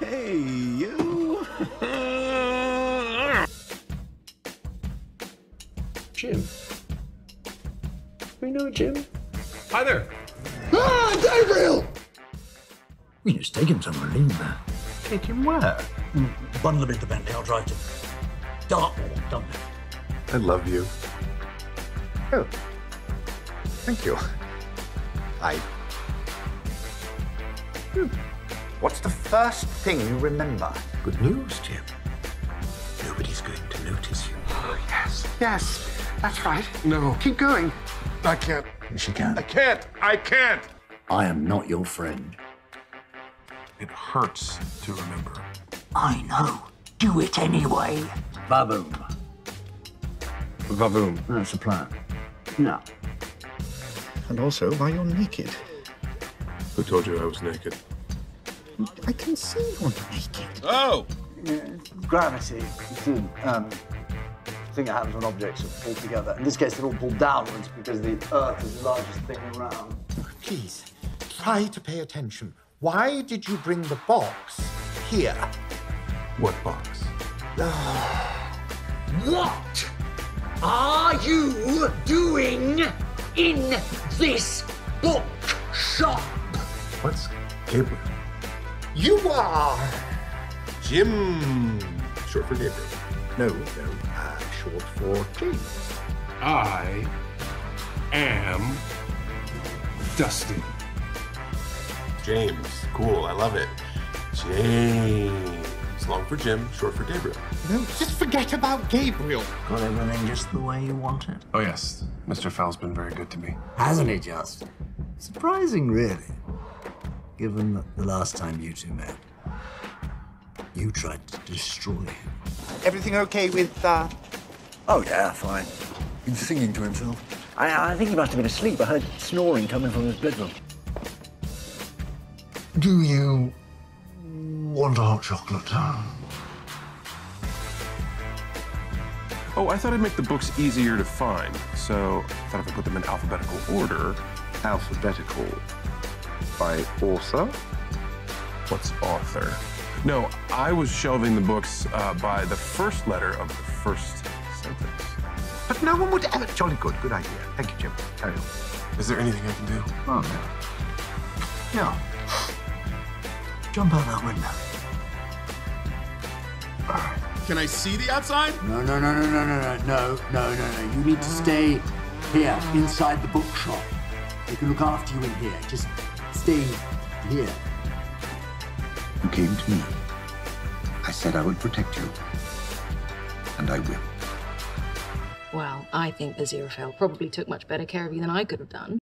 Hey, you. Jim. We know Jim. Hi there. Ah, Gabriel! You just take him somewhere, leave him there. Take him where? Bundle him into Bentley, I'll drive to Dartmoor, Dublin. I love you. Oh. Thank you. I. What's the first thing you remember? Good news, Jim. Nobody's going to notice you. Oh, yes, yes, that's right. No. Keep going. I can't. Yes, you can. I can't. I can't. I am not your friend. It hurts to remember. I know. Do it anyway. Baboom. Vavoom. That's the plan. Yeah. And also, why you're naked. Who told you I was naked? I can see you're naked. Oh! gravity is the um, thing that happens when objects are pulled together. In this case, they're all pulled downwards because the Earth is the largest thing around. Please, try to pay attention. Why did you bring the box here? What box? What are you doing in this bookshop? What's Gabriel? You are. Jim. Short for Gabriel. No, no, uh, short for James. I am Dustin. James. Cool, I love it. James. Long for Jim, short for Gabriel. No, just forget about Gabriel. Got everything just the way you want it. Oh, yes. Mr. Fell's been very good to me. Hasn't he just? Surprising, really. Given that the last time you two met, you tried to destroy him. Everything okay with, uh. Oh, yeah, fine. He's singing to himself. I, I think he must have been asleep. I heard snoring coming from his bedroom. Do you want a hot chocolate? Oh, I thought I'd make the books easier to find. So I thought if I put them in alphabetical order. Alphabetical. By author? What's author? No, I was shelving the books uh, by the first letter of the first sentence. But no one would ever. Jolly good, good idea. Thank you, Jim. Carry on. Is there anything I can do? Oh, no. Yeah. Jump out that window. Can I see the outside? No, no, no, no, no, no, no, no, no, no, no. You need to stay here, inside the bookshop. They can look after you in here. Just stay here. You came to me. I said I would protect you. And I will. Well, I think the Aziraphale probably took much better care of you than I could have done.